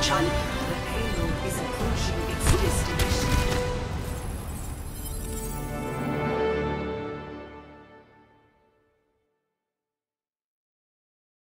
臣